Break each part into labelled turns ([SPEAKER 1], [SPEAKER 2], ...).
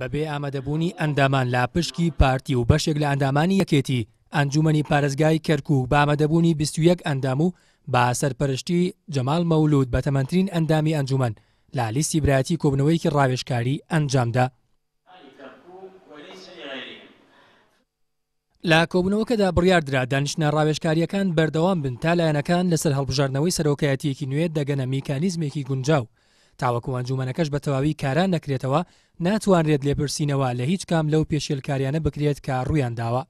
[SPEAKER 1] بەبێ ئامادەبوونی ئەندامان لە پشکی پارتی و بەشێک لە ئەندامانی یەکێتی، ئەنجوومەنی پارێزگای کەرکووک بە ئامادەبوونی بیست و یەک ئەندام و بە سەرپەرشتیی جەماڵ مەولوود بە تەمەنترین ئەندامی ئەنجوومەن لە لیستی برایەتی کۆبوونەوەیەکی ڕاوێژکاری ئەنجام دا. لە کۆبوونەوەکەدا بڕیاردرا دانیشتنە ڕاوێژکارییەکان بەردەوام بن تا لایەنەکان لەسەر هەڵبژاردنەوەی سەرۆکایەتییەکی نوێ دەگەنە میکانیزمێکی گونجاو. تاوەکو ئەنجوومەنەکەش بە تەواوی کارا نەکرێتەوە، ناتوانرێت لێپرسینەوە لە هیچ کام لەو پێشێلکارییانە بکرێت کە ڕوویان داوە.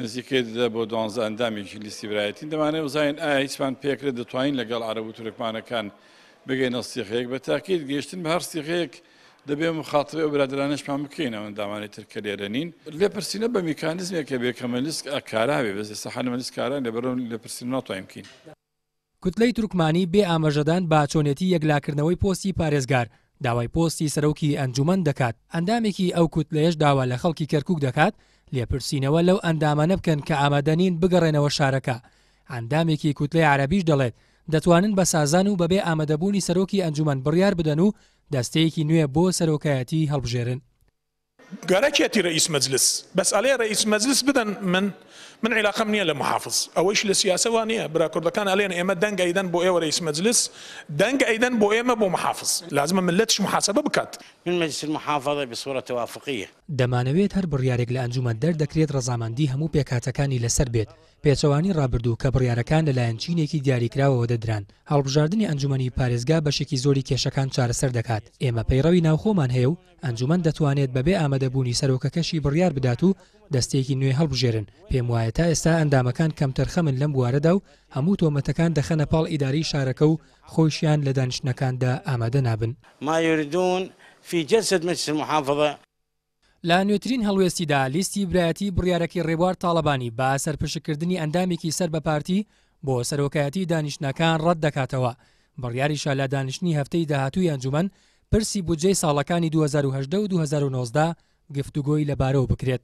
[SPEAKER 2] نزیکەی دە بۆ دوانزە ئەندامێکی لیستی برایەتین، دەمانەوێت بزانین ئایا هیچمان پێکرێت دەتوانین لەگەڵ عەرەب و تورکمانەکان بگەینە سیغەیەک، بە تاکید گەیشتن بە هەر سیغەیەک دەبێ مخاتبەی ئەو برادەرانەشمان بکەین ئەو ئەندامانەی تر کە لێرە نین لێپرسینە بە میکانیزمێک کە بێ کە مەجلیس کارا بێ بەس ئێستا حالی مەجلیس کارا نیە بەرەو لێپرسین ناتوانین بکەین.
[SPEAKER 1] کوتلەی تورکمانی بێ ئاماژەدان بە چۆنێتی یەکلاکردنەوەی پۆستی پارێزگار، داوای پۆستی سەرۆکی ئەنجومەن دەکات، ئەندامێکی ئەو کوتلەیەش داوا لە خەڵکی کەرکوک دەکات لێپرسینەوە لەو ئەندامانە بکەن کە ئامادە نین بگەڕێنەوە شارەکە، ئەندامێکی کوتلەی عەرەبیش دەڵێت دەتوانن بە سازان و بەبێ ئامادەبوونی سەرۆکی ئەنجومەن بڕیار بدەن و دەستەیەکی نوێ بۆ سەرۆکایەتی هەڵبژێرن.
[SPEAKER 3] گەرەکیەتی رەئیس مەجلس بەس ئەلێ رەئیس مەجلس بدەن من من عیلاقەم نیە لە محافز ئەوەیش لە سیاسە وا نیە برا کوردەکان ئەلێن ئێمە دەنگ ئەیدەن بۆ ئێوە رەئیس مەجلس دەنگ ئەیدەن بۆ ئێمە بۆ محافز لازمە ملەتش محاسەبە بکات.
[SPEAKER 4] من مجلس المحافظە بصورە توافقیە.
[SPEAKER 1] دەمانەوێت هەر بڕیارێک لە ئەنجومەن دەردەکرێت رەزامەندی هەموو پێکهاتەکانی لەسەر بێت پێچەوانەی ڕابردوو کە بڕیارەکان لەلایەن چینێکی دیاریکراوەوە دەدران، هەڵبژاردنی ئەنجومەنی پارێزگا بەشێکی زۆری کێشەکان چارەسەر دەکات، ئێمە پەیڕەوی ناوخۆمان هەیە و ئەنجومەن دەتوانێت بەبێ ئامادەبوونی سەرۆکەکەشی بڕیار بدات و دەستەیەکی نوێ هەڵبژێرن، پێموایە تا ئێستا ئەندامەکان کەمتەرخەمن لەم بوارەدا و هەموو تۆمەتەکان دەخەنە پاڵ ئیدارەی شارەکە و خۆیشیان لە دانیشتنەکاندا ئامادە نابن.
[SPEAKER 4] مایردون فی جلسة مجلس المحافظة.
[SPEAKER 1] لە نوێترین هەڵوێستیدا لیستی برایەتی بڕیارەکەی ڕێبوار تاڵەبانی بە سەرپشککردنی ئەندامێکی سەر بە پارتی بۆ سەرۆکایەتی دانیشتنەکان ڕەت دەکاتەوە، بڕیاریشە لە دانیشتنی هەفتەی داهاتووی ئەنجومەن پرسی بودجەی ساڵەکانی دوو هەزار و هەژدە و دوو هەزار و نۆزدە گفتوگۆی لەبارەوە بکرێت.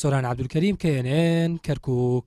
[SPEAKER 1] سۆران عەبدولکەریم، knn، کەرکووک.